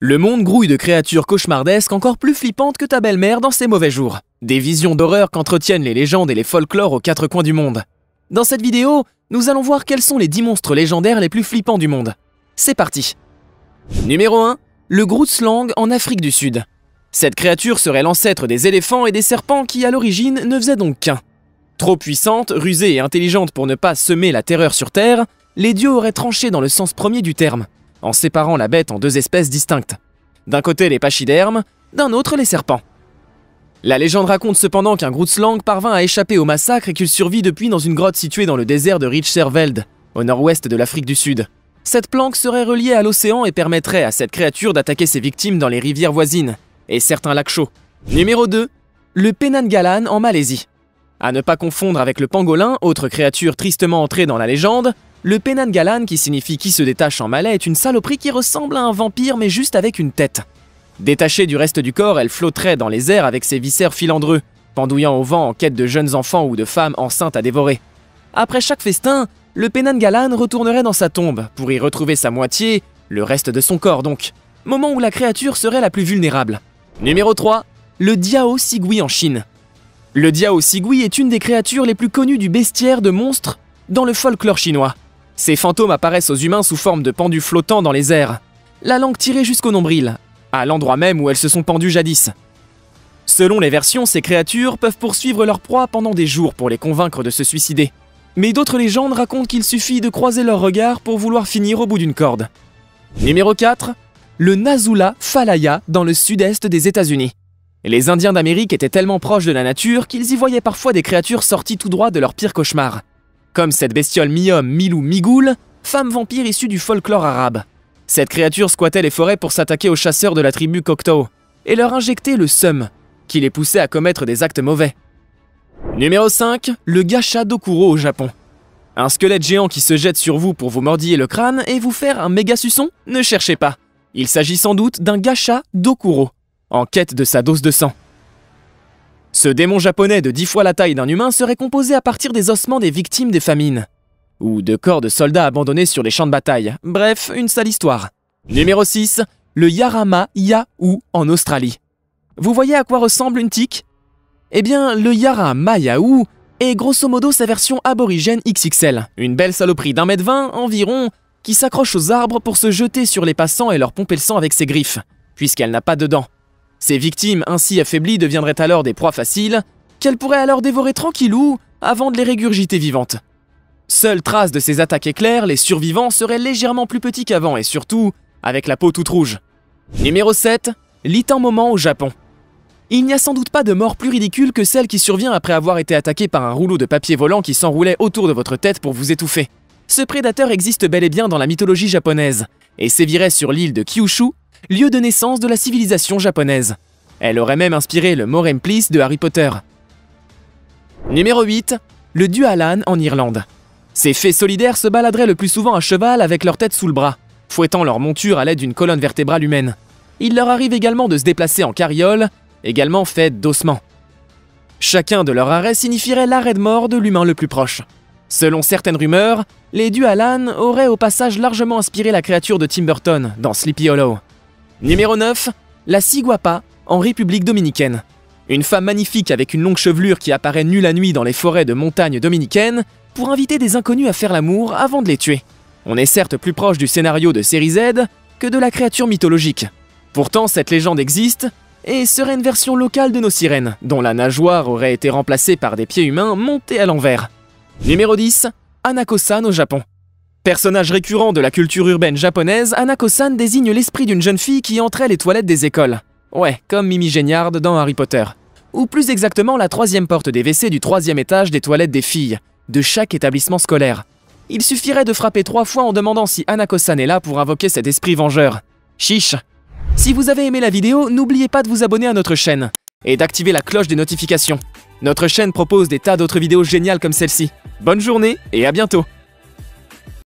Le monde grouille de créatures cauchemardesques encore plus flippantes que ta belle-mère dans ses mauvais jours. Des visions d'horreur qu'entretiennent les légendes et les folklores aux quatre coins du monde. Dans cette vidéo, nous allons voir quels sont les 10 monstres légendaires les plus flippants du monde. C'est parti Numéro 1. Le Grootslang en Afrique du Sud. Cette créature serait l'ancêtre des éléphants et des serpents qui, à l'origine, ne faisaient donc qu'un. Trop puissante, rusée et intelligente pour ne pas semer la terreur sur Terre, les dieux auraient tranché dans le sens premier du terme, en séparant la bête en deux espèces distinctes. D'un côté les pachydermes, d'un autre les serpents. La légende raconte cependant qu'un Grootslang parvint à échapper au massacre et qu'il survit depuis dans une grotte située dans le désert de Richterveld, au nord-ouest de l'Afrique du Sud. Cette planque serait reliée à l'océan et permettrait à cette créature d'attaquer ses victimes dans les rivières voisines et certains lacs chauds. Numéro 2. Le Penangalan en Malaisie. À ne pas confondre avec le pangolin, autre créature tristement entrée dans la légende, le Penangalan, qui signifie qui se détache en malais, est une saloperie qui ressemble à un vampire mais juste avec une tête. Détachée du reste du corps, elle flotterait dans les airs avec ses viscères filandreux, pendouillant au vent en quête de jeunes enfants ou de femmes enceintes à dévorer. Après chaque festin, le Penangalan retournerait dans sa tombe pour y retrouver sa moitié, le reste de son corps donc, moment où la créature serait la plus vulnérable. Numéro 3. Le Diao Sigui en Chine. Le Diao Sigui est une des créatures les plus connues du bestiaire de monstres dans le folklore chinois. Ces fantômes apparaissent aux humains sous forme de pendus flottants dans les airs, la langue tirée jusqu'au nombril, à l'endroit même où elles se sont pendues jadis. Selon les versions, ces créatures peuvent poursuivre leur proie pendant des jours pour les convaincre de se suicider. Mais d'autres légendes racontent qu'il suffit de croiser leur regard pour vouloir finir au bout d'une corde. Numéro 4. Le Nazula Falaya dans le sud-est des États-Unis. Les Indiens d'Amérique étaient tellement proches de la nature qu'ils y voyaient parfois des créatures sorties tout droit de leur pire cauchemar comme cette bestiole mi-homme, mi-loup, femme vampire issue du folklore arabe. Cette créature squattait les forêts pour s'attaquer aux chasseurs de la tribu Cocteau et leur injecter le seum, qui les poussait à commettre des actes mauvais. Numéro 5, le gacha d'Okuro au Japon. Un squelette géant qui se jette sur vous pour vous mordiller le crâne et vous faire un méga suçon Ne cherchez pas. Il s'agit sans doute d'un gacha d'Okuro, en quête de sa dose de sang. Ce démon japonais de dix fois la taille d'un humain serait composé à partir des ossements des victimes des famines. Ou de corps de soldats abandonnés sur les champs de bataille. Bref, une sale histoire. Numéro 6. Le Yarama Yahoo en Australie. Vous voyez à quoi ressemble une tique? Eh bien, le Yarama Yahoo est grosso modo sa version aborigène XXL. Une belle saloperie d'un mètre vingt environ qui s'accroche aux arbres pour se jeter sur les passants et leur pomper le sang avec ses griffes, puisqu'elle n'a pas de dents. Ces victimes ainsi affaiblies deviendraient alors des proies faciles, qu'elles pourraient alors dévorer tranquillou avant de les régurgiter vivantes. Seule trace de ces attaques éclairs, les survivants seraient légèrement plus petits qu'avant et surtout avec la peau toute rouge. Numéro 7. L'itin moment au Japon. Il n'y a sans doute pas de mort plus ridicule que celle qui survient après avoir été attaqué par un rouleau de papier volant qui s'enroulait autour de votre tête pour vous étouffer. Ce prédateur existe bel et bien dans la mythologie japonaise et sévirait sur l'île de Kyushu lieu de naissance de la civilisation japonaise. Elle aurait même inspiré le Moremplis de Harry Potter. Numéro 8. Le Dualan en Irlande. Ces fées solidaires se baladeraient le plus souvent à cheval avec leur tête sous le bras, fouettant leur monture à l'aide d'une colonne vertébrale humaine. Il leur arrive également de se déplacer en carriole, également faite d'ossements. Chacun de leurs arrêts signifierait l'arrêt de mort de l'humain le plus proche. Selon certaines rumeurs, les Dualan auraient au passage largement inspiré la créature de Tim Burton dans Sleepy Hollow. Numéro 9. La Siguapa, en République dominicaine. Une femme magnifique avec une longue chevelure qui apparaît nue la nuit dans les forêts de montagne dominicaines pour inviter des inconnus à faire l'amour avant de les tuer. On est certes plus proche du scénario de série Z que de la créature mythologique. Pourtant, cette légende existe et serait une version locale de nos sirènes, dont la nageoire aurait été remplacée par des pieds humains montés à l'envers. Numéro 10. Anako-san au Japon. Personnage récurrent de la culture urbaine japonaise, Anako-san désigne l'esprit d'une jeune fille qui entrait les toilettes des écoles. Ouais, comme Mimi Géniard dans Harry Potter. Ou plus exactement la troisième porte des WC du troisième étage des toilettes des filles, de chaque établissement scolaire. Il suffirait de frapper trois fois en demandant si Anako-san est là pour invoquer cet esprit vengeur. Chiche Si vous avez aimé la vidéo, n'oubliez pas de vous abonner à notre chaîne et d'activer la cloche des notifications. Notre chaîne propose des tas d'autres vidéos géniales comme celle-ci. Bonne journée et à bientôt